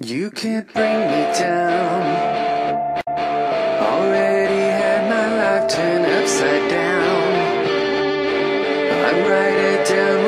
You can't bring me down. Already had my life turned upside down. I'm right down.